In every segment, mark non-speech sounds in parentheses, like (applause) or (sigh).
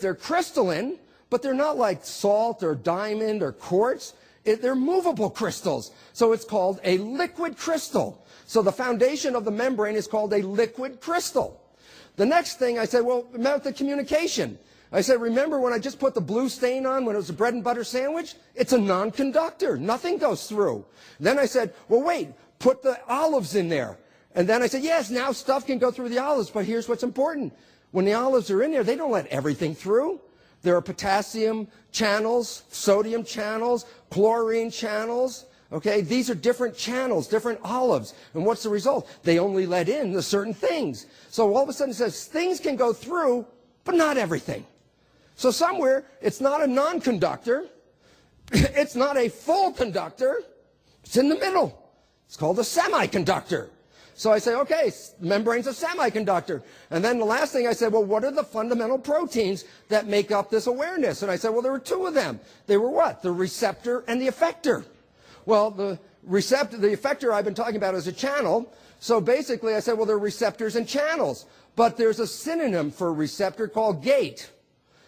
they're crystalline, but they're not like salt or diamond or quartz. It, they're movable crystals. So it's called a liquid crystal. So the foundation of the membrane is called a liquid crystal. The next thing I said, well, about the communication. I said, remember when I just put the blue stain on when it was a bread and butter sandwich? It's a non-conductor. Nothing goes through. Then I said, well, wait, put the olives in there. And then I said, yes, now stuff can go through the olives, but here's what's important. When the olives are in there, they don't let everything through. There are potassium channels, sodium channels, chlorine channels. Okay, these are different channels, different olives. And what's the result? They only let in the certain things. So all of a sudden it says things can go through, but not everything. So somewhere it's not a non-conductor. (laughs) It's not a full conductor. It's in the middle. It's called a semiconductor. So I say, okay, membrane's a semiconductor. And then the last thing I said, well, what are the fundamental proteins that make up this awareness? And I said, well, there were two of them. They were what? The receptor and the effector. Well, the receptor, the effector I've been talking about is a channel. So basically I said, well, there are receptors and channels. But there's a synonym for receptor called gate.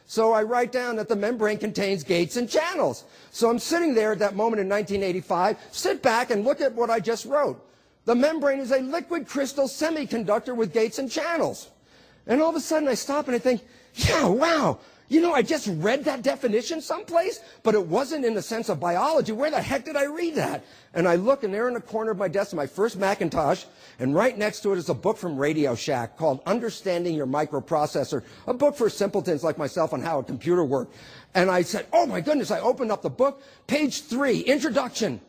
So I write down that the membrane contains gates and channels. So I'm sitting there at that moment in 1985, sit back and look at what I just wrote. The membrane is a liquid crystal semiconductor with gates and channels. And all of a sudden I stop and I think, yeah, wow, you know, I just read that definition someplace, but it wasn't in the sense of biology. Where the heck did I read that? And I look, and there in the corner of my desk, my first Macintosh, and right next to it is a book from Radio Shack called Understanding Your Microprocessor, a book for simpletons like myself on how a computer works. And I said, oh my goodness, I opened up the book, page three, introduction.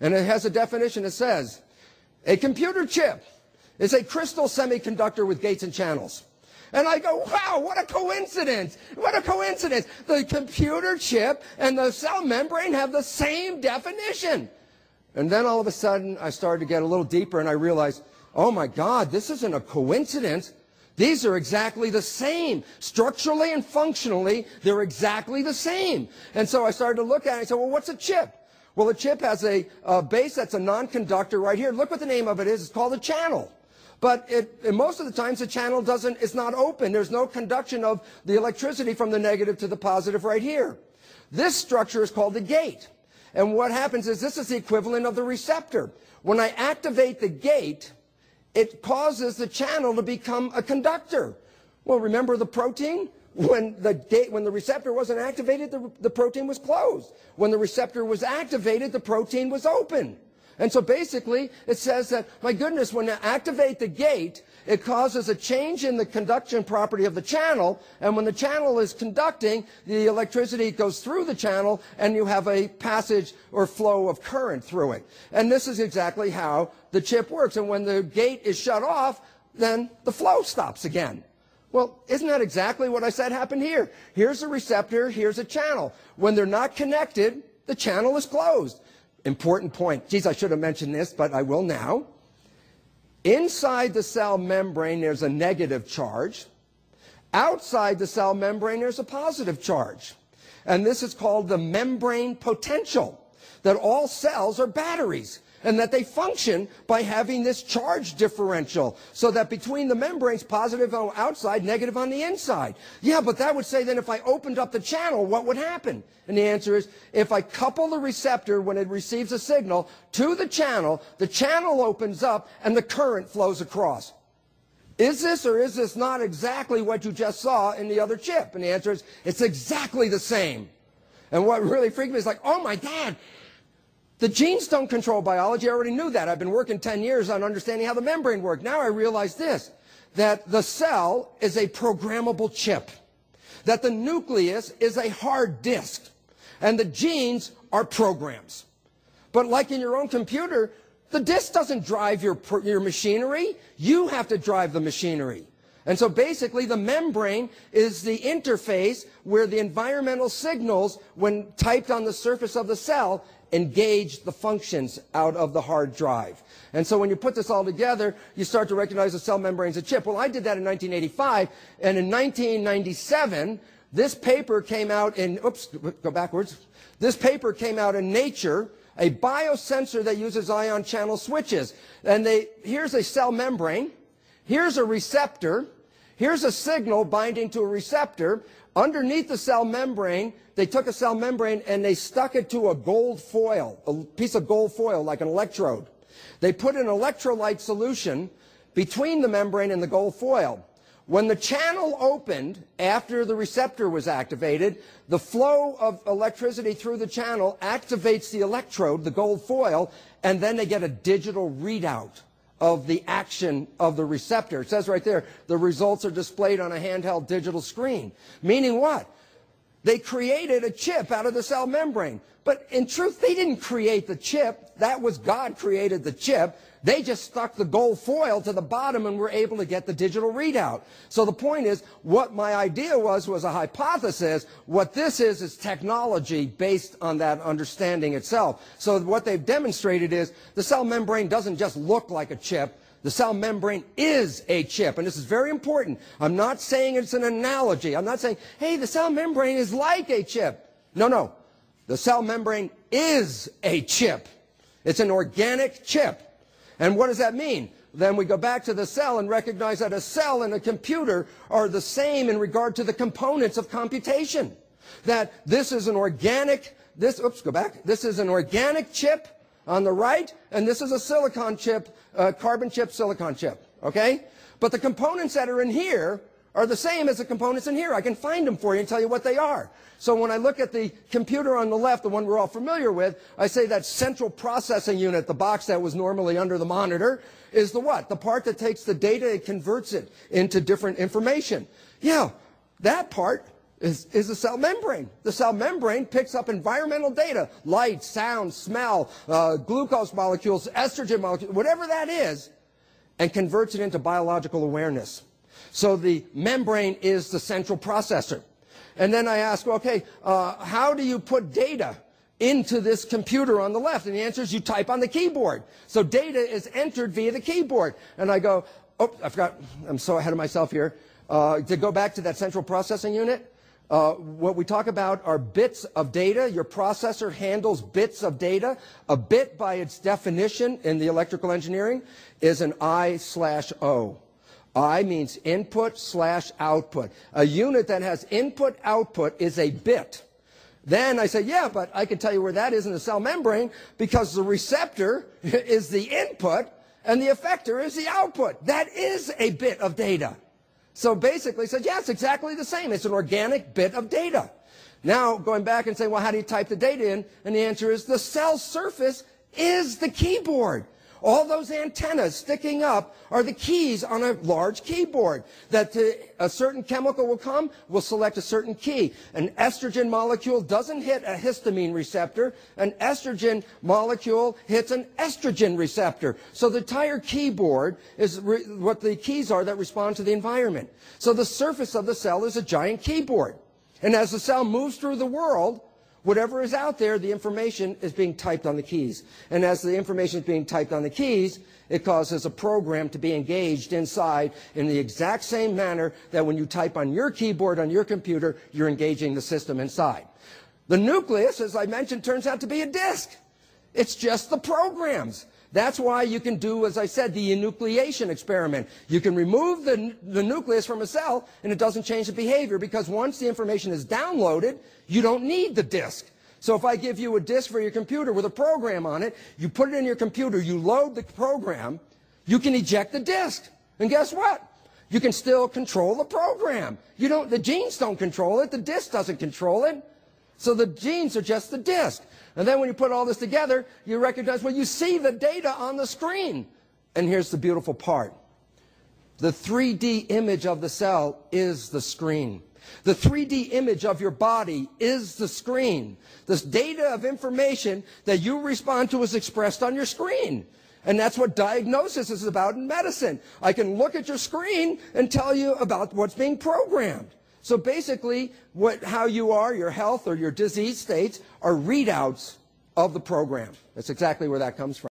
And it has a definition that says, a computer chip is a crystal semiconductor with gates and channels. And I go, wow, what a coincidence. What a coincidence. The computer chip and the cell membrane have the same definition. And then all of a sudden, I started to get a little deeper and I realized, oh my God, this isn't a coincidence. These are exactly the same. Structurally and functionally, they're exactly the same. And so I started to look at it I said, well, what's a chip? Well, a chip has a, a base that's a non-conductor right here. Look what the name of it is. It's called a channel. But it, most of the times the channel doesn't, it's not open. There's no conduction of the electricity from the negative to the positive right here. This structure is called the gate. And what happens is this is the equivalent of the receptor. When I activate the gate, it causes the channel to become a conductor. Well, remember the protein? When the, gate, when the receptor wasn't activated, the, the protein was closed. When the receptor was activated, the protein was open. And so basically, it says that, my goodness, when you activate the gate, it causes a change in the conduction property of the channel. And when the channel is conducting, the electricity goes through the channel and you have a passage or flow of current through it. And this is exactly how the chip works. And when the gate is shut off, then the flow stops again. Well, isn't that exactly what I said happened here? Here's a receptor, here's a channel. When they're not connected, the channel is closed important point. Geez, I should have mentioned this, but I will now. Inside the cell membrane, there's a negative charge. Outside the cell membrane, there's a positive charge. And this is called the membrane potential, that all cells are batteries and that they function by having this charge differential so that between the membranes, positive on the outside, negative on the inside. Yeah, but that would say then if I opened up the channel, what would happen? And the answer is, if I couple the receptor when it receives a signal to the channel, the channel opens up and the current flows across. Is this or is this not exactly what you just saw in the other chip? And the answer is, it's exactly the same. And what really freaked me is like, oh my God, the genes don't control biology. I already knew that. I've been working 10 years on understanding how the membrane worked. Now I realize this, that the cell is a programmable chip, that the nucleus is a hard disk, and the genes are programs. But like in your own computer, the disk doesn't drive your, your machinery. You have to drive the machinery. And so basically the membrane is the interface where the environmental signals, when typed on the surface of the cell, engage the functions out of the hard drive. And so when you put this all together, you start to recognize the cell membrane's a chip. Well, I did that in 1985, and in 1997, this paper came out in, oops, go backwards. This paper came out in Nature, a biosensor that uses ion channel switches. And they, here's a cell membrane, here's a receptor, here's a signal binding to a receptor, underneath the cell membrane, they took a cell membrane and they stuck it to a gold foil, a piece of gold foil like an electrode. They put an electrolyte solution between the membrane and the gold foil. When the channel opened after the receptor was activated, the flow of electricity through the channel activates the electrode, the gold foil, and then they get a digital readout of the action of the receptor. It says right there, the results are displayed on a handheld digital screen. Meaning what? They created a chip out of the cell membrane. But in truth, they didn't create the chip. That was God created the chip. They just stuck the gold foil to the bottom and were able to get the digital readout. So the point is, what my idea was, was a hypothesis. What this is, is technology based on that understanding itself. So what they've demonstrated is the cell membrane doesn't just look like a chip. The cell membrane is a chip, and this is very important. I'm not saying it's an analogy. I'm not saying, hey, the cell membrane is like a chip. No, no. The cell membrane is a chip. It's an organic chip. And what does that mean? Then we go back to the cell and recognize that a cell and a computer are the same in regard to the components of computation. That this is an organic, this, oops, go back. This is an organic chip on the right, and this is a silicon chip, uh, carbon chip, silicon chip, okay? But the components that are in here are the same as the components in here. I can find them for you and tell you what they are. So when I look at the computer on the left, the one we're all familiar with, I say that central processing unit, the box that was normally under the monitor, is the what? The part that takes the data and converts it into different information. Yeah, that part is, is the cell membrane. The cell membrane picks up environmental data, light, sound, smell, uh, glucose molecules, estrogen molecules, whatever that is, and converts it into biological awareness. So the membrane is the central processor. And then I ask, okay, uh, how do you put data into this computer on the left? And the answer is you type on the keyboard. So data is entered via the keyboard. And I go, oh, I forgot, I'm so ahead of myself here. Uh, to go back to that central processing unit, uh, what we talk about are bits of data. Your processor handles bits of data. A bit, by its definition in the electrical engineering, is an I slash O. I means input slash output. A unit that has input output is a bit. Then I say, yeah, but I can tell you where that is in the cell membrane because the receptor (laughs) is the input and the effector is the output. That is a bit of data. So basically said, yeah, it's exactly the same. It's an organic bit of data. Now, going back and saying, well, how do you type the data in? And the answer is the cell surface is the keyboard. All those antennas sticking up are the keys on a large keyboard. That a certain chemical will come, will select a certain key. An estrogen molecule doesn't hit a histamine receptor. An estrogen molecule hits an estrogen receptor. So the entire keyboard is what the keys are that respond to the environment. So the surface of the cell is a giant keyboard. And as the cell moves through the world, Whatever is out there, the information is being typed on the keys. And as the information is being typed on the keys, it causes a program to be engaged inside in the exact same manner that when you type on your keyboard on your computer, you're engaging the system inside. The nucleus, as I mentioned, turns out to be a disk. It's just the programs. That's why you can do, as I said, the enucleation experiment. You can remove the, the nucleus from a cell and it doesn't change the behavior because once the information is downloaded, you don't need the disk. So if I give you a disk for your computer with a program on it, you put it in your computer, you load the program, you can eject the disk. And guess what? You can still control the program. You don't, the genes don't control it, the disk doesn't control it. So the genes are just the disk. And then when you put all this together, you recognize, well, you see the data on the screen. And here's the beautiful part. The 3D image of the cell is the screen. The 3D image of your body is the screen. This data of information that you respond to is expressed on your screen. And that's what diagnosis is about in medicine. I can look at your screen and tell you about what's being programmed. So basically, what, how you are, your health or your disease states, are readouts of the program. That's exactly where that comes from.